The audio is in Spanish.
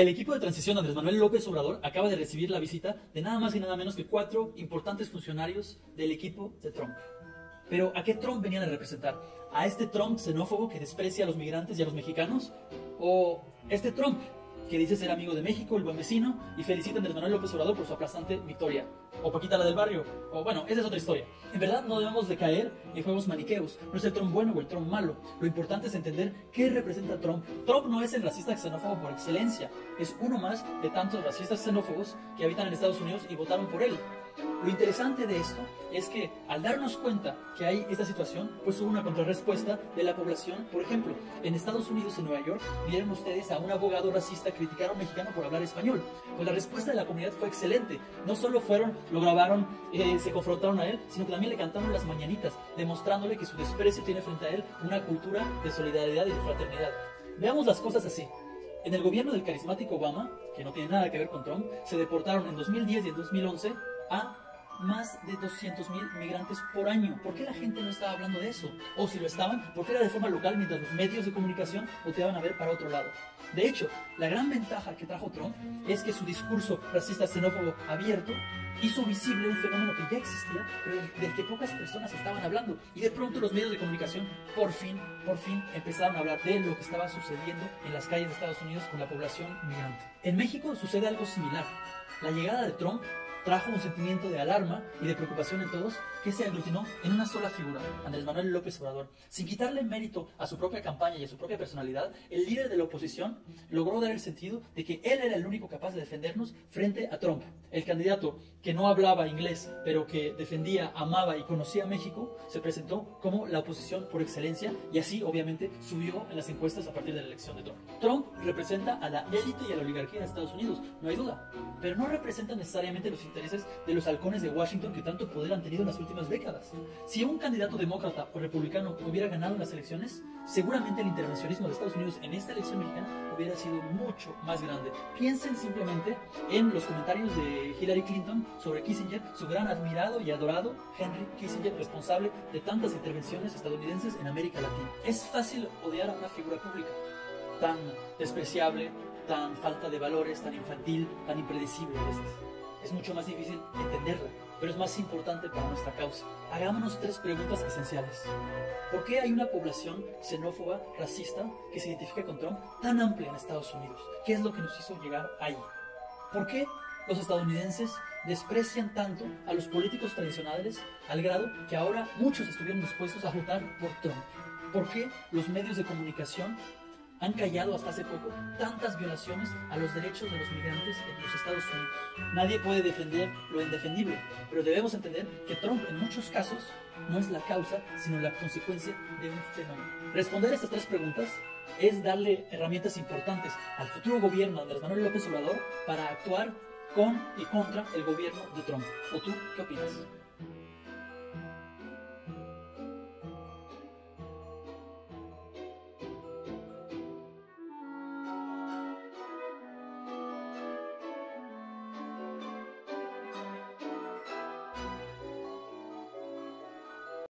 El equipo de transición Andrés Manuel López Obrador acaba de recibir la visita de nada más y nada menos que cuatro importantes funcionarios del equipo de Trump. Pero ¿a qué Trump venían a representar? ¿A este Trump xenófobo que desprecia a los migrantes y a los mexicanos? ¿O este Trump que dice ser amigo de México, el buen vecino, y felicita a Andrés Manuel López Obrador por su aplastante victoria. O Paquita la del barrio. O bueno, esa es otra historia. En verdad no debemos de caer en juegos maniqueos. No es el Trump bueno o el Trump malo. Lo importante es entender qué representa Trump. Trump no es el racista xenófobo por excelencia. Es uno más de tantos racistas xenófobos que habitan en Estados Unidos y votaron por él. Lo interesante de esto es que al darnos cuenta que hay esta situación, pues hubo una contrarrespuesta de la población. Por ejemplo, en Estados Unidos, en Nueva York, vieron ustedes a un abogado racista criticar a un mexicano por hablar español. Pues la respuesta de la comunidad fue excelente. No solo fueron, lo grabaron, eh, se confrontaron a él, sino que también le cantaron las mañanitas, demostrándole que su desprecio tiene frente a él una cultura de solidaridad y de fraternidad. Veamos las cosas así. En el gobierno del carismático Obama, que no tiene nada que ver con Trump, se deportaron en 2010 y en 2011 a más de 200.000 migrantes por año. ¿Por qué la gente no estaba hablando de eso? O si lo estaban, ¿por qué era de forma local mientras los medios de comunicación volteaban a ver para otro lado? De hecho, la gran ventaja que trajo Trump es que su discurso racista, xenófobo, abierto, hizo visible un fenómeno que ya existía, pero del que pocas personas estaban hablando. Y de pronto los medios de comunicación, por fin, por fin, empezaron a hablar de lo que estaba sucediendo en las calles de Estados Unidos con la población migrante. En México sucede algo similar. La llegada de Trump trajo un sentimiento de alarma y de preocupación en todos que se aglutinó en una sola figura, Andrés Manuel López Obrador. Sin quitarle mérito a su propia campaña y a su propia personalidad, el líder de la oposición logró dar el sentido de que él era el único capaz de defendernos frente a Trump, el candidato que no hablaba inglés, pero que defendía, amaba y conocía a México, se presentó como la oposición por excelencia y así obviamente subió en las encuestas a partir de la elección de Trump. Trump representa a la élite y a la oligarquía de Estados Unidos, no hay duda, pero no representa necesariamente los intereses de los halcones de Washington que tanto poder han tenido en las últimas décadas. Si un candidato demócrata o republicano hubiera ganado las elecciones, seguramente el intervencionismo de Estados Unidos en esta elección mexicana hubiera sido mucho más grande. Piensen simplemente en los comentarios de Hillary Clinton sobre Kissinger, su gran admirado y adorado Henry Kissinger, responsable de tantas intervenciones estadounidenses en América Latina. Es fácil odiar a una figura pública tan despreciable, tan falta de valores, tan infantil, tan impredecible a veces. Es mucho más difícil entenderla, pero es más importante para nuestra causa. Hagámonos tres preguntas esenciales. ¿Por qué hay una población xenófoba, racista, que se identifica con Trump tan amplia en Estados Unidos? ¿Qué es lo que nos hizo llegar ahí? ¿Por qué los estadounidenses desprecian tanto a los políticos tradicionales al grado que ahora muchos estuvieron dispuestos a votar por Trump? ¿Por qué los medios de comunicación han callado hasta hace poco tantas violaciones a los derechos de los migrantes en los Estados Unidos. Nadie puede defender lo indefendible, pero debemos entender que Trump en muchos casos no es la causa, sino la consecuencia de un fenómeno. Responder estas tres preguntas es darle herramientas importantes al futuro gobierno de Andrés Manuel López Obrador para actuar con y contra el gobierno de Trump. ¿O tú qué opinas?